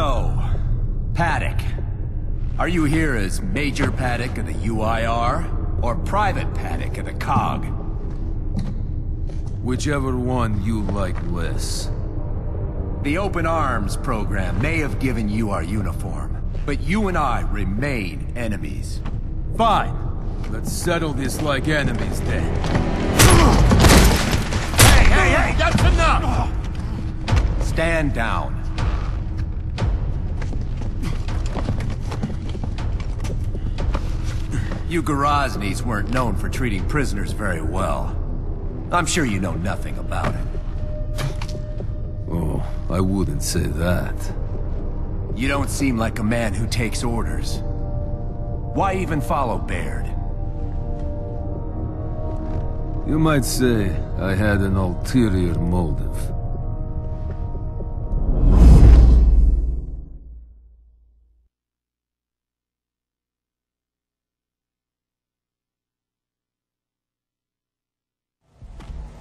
So, Paddock. Are you here as Major Paddock of the UIR, or Private Paddock of the COG? Whichever one you like less. The Open Arms program may have given you our uniform, but you and I remain enemies. Fine. Let's settle this like enemies then. Hey, hey, hey! That's enough! Stand down. You Goraznys weren't known for treating prisoners very well. I'm sure you know nothing about it. Oh, I wouldn't say that. You don't seem like a man who takes orders. Why even follow Baird? You might say I had an ulterior motive.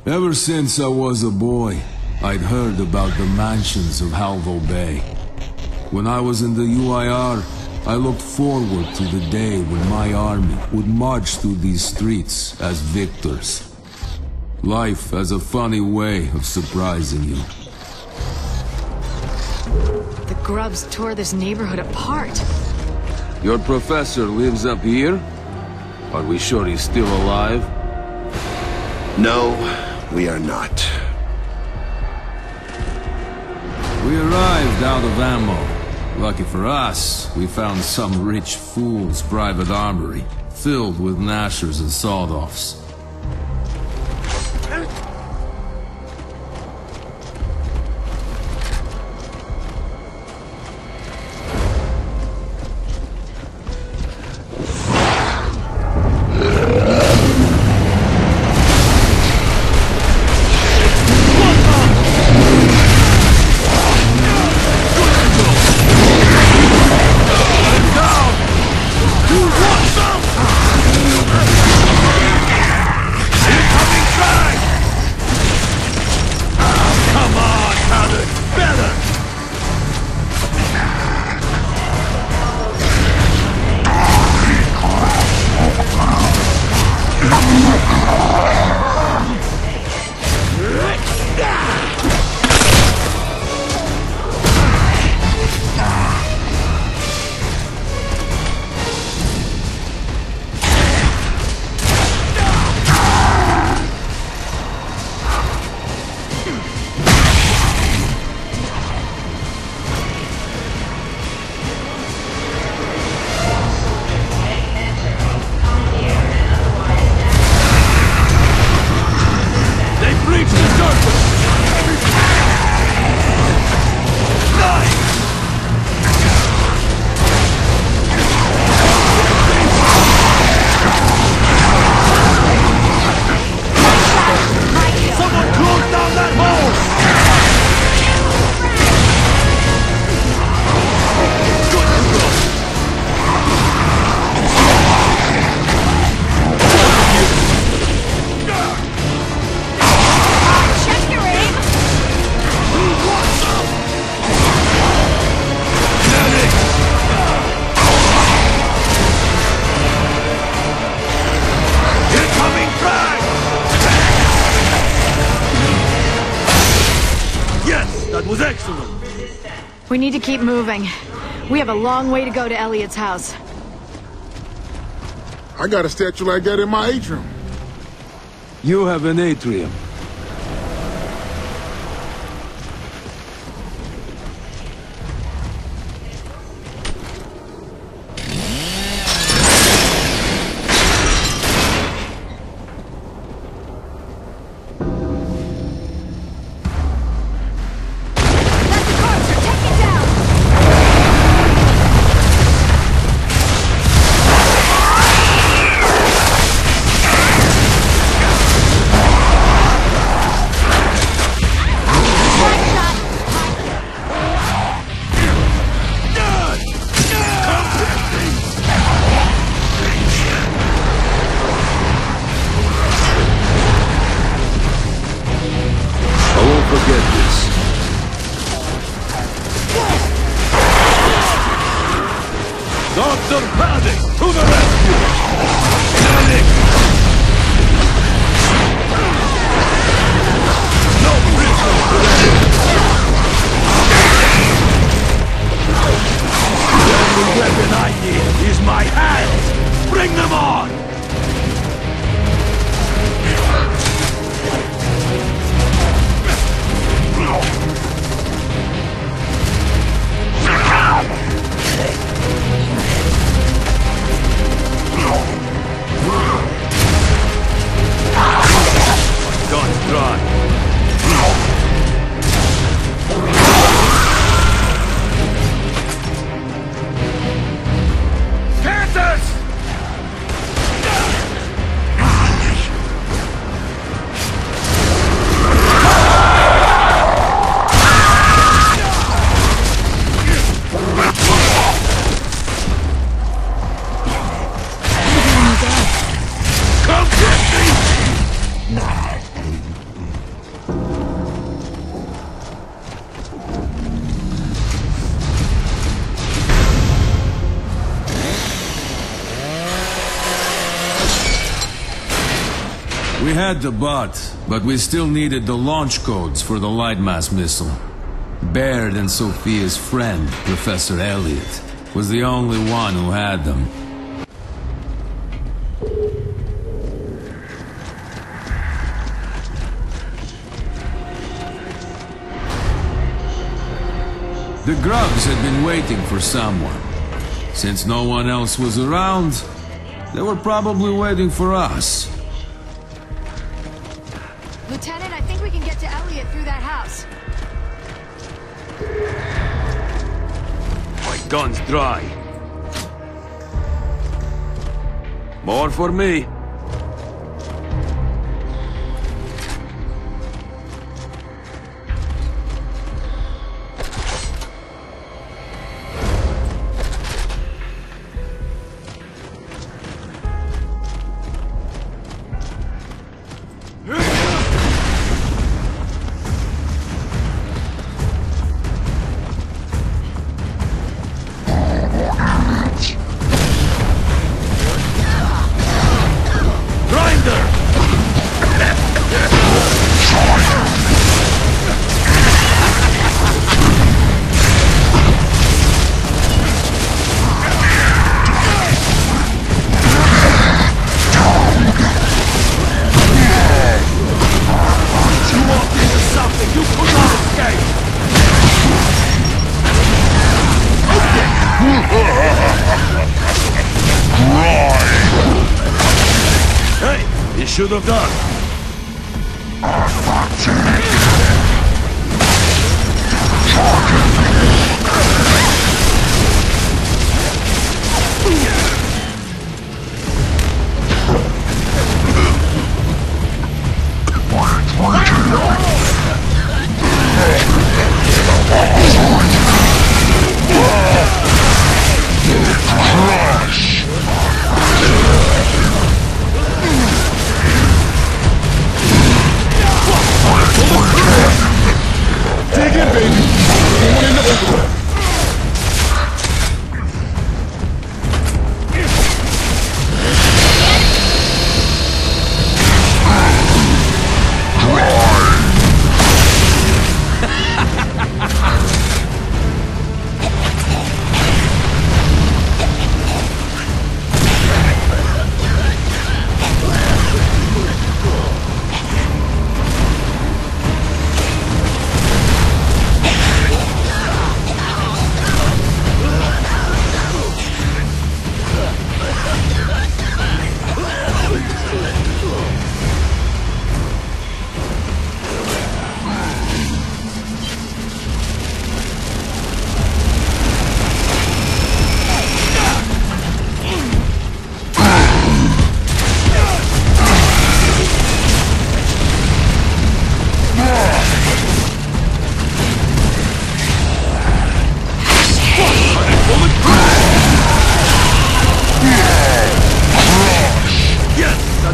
Ever since I was a boy, I'd heard about the mansions of Halvo Bay. When I was in the UIR, I looked forward to the day when my army would march through these streets as victors. Life has a funny way of surprising you. The grubs tore this neighborhood apart. Your professor lives up here? Are we sure he's still alive? No, we are not. We arrived out of ammo. Lucky for us, we found some rich fool's private armory, filled with Nashers and sawed-offs. Excellent. We need to keep moving. We have a long way to go to Elliot's house. I got a statue like that in my atrium. You have an atrium. good. We had the bot, but we still needed the launch codes for the Lightmass missile. Baird and Sofia's friend, Professor Elliot, was the only one who had them. The Grubs had been waiting for someone. Since no one else was around, they were probably waiting for us. Lieutenant, I think we can get to Elliot through that house. My gun's dry. More for me. Should have done.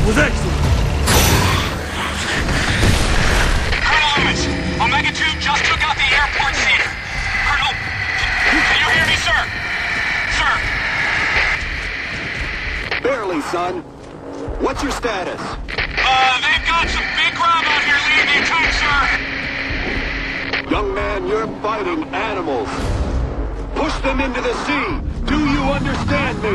Was excellent. Colonel Owens, Omega 2 just took out the airport scene. Colonel, can you hear me, sir? Sir? Barely, son? What's your status? Uh, they've got some big grub out here leading the attack, sir. Young man, you're fighting animals. Push them into the sea. Do you understand me?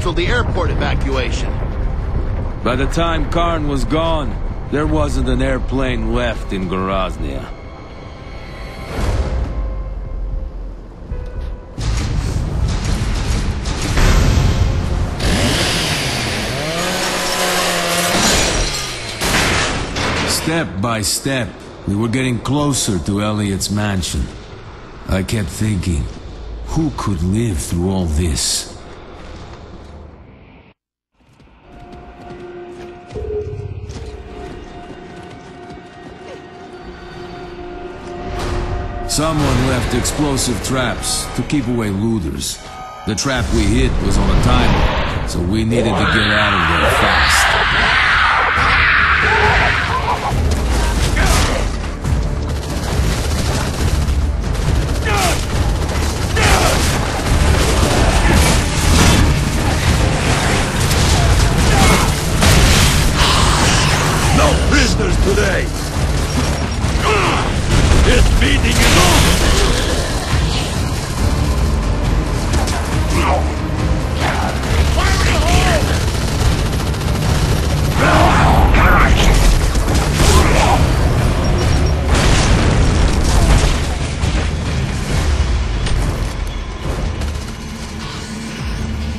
Canceled the airport evacuation. By the time Karn was gone, there wasn't an airplane left in Groznia. Step by step, we were getting closer to Elliot's mansion. I kept thinking, who could live through all this? Someone left explosive traps to keep away looters. The trap we hit was on a timer, so we needed to get out of there fast. No prisoners today! Meeting is over!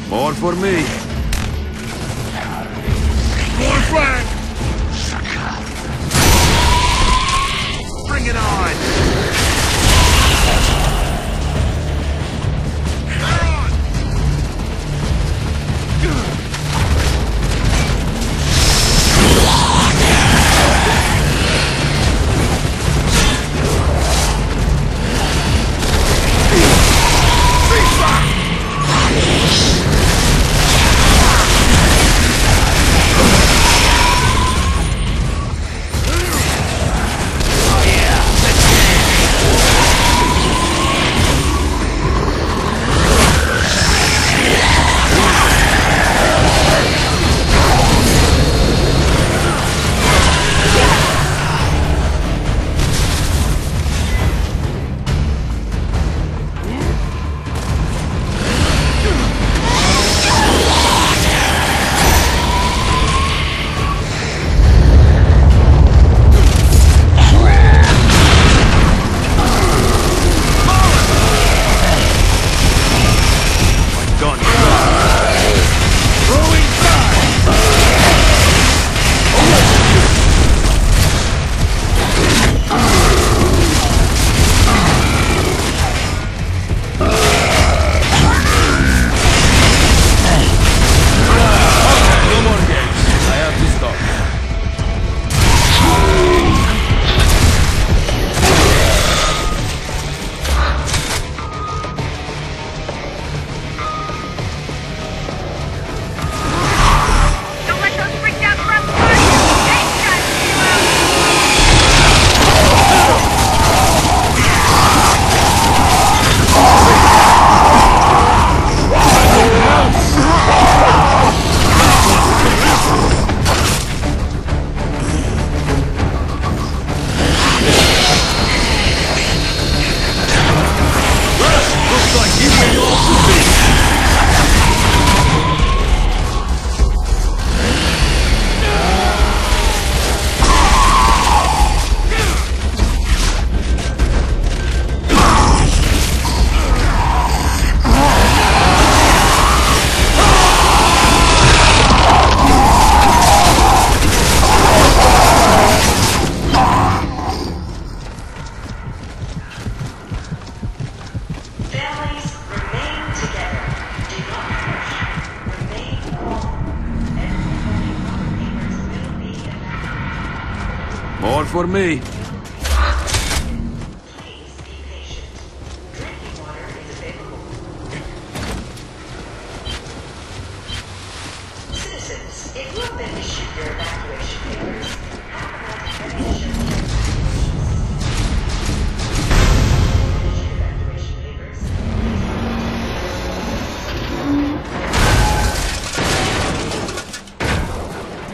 More for me. More flank! Bring it on! Evacuation papers.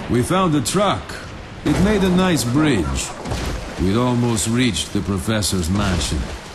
We found a truck. It made a nice bridge. We'd almost reached the professor's mansion.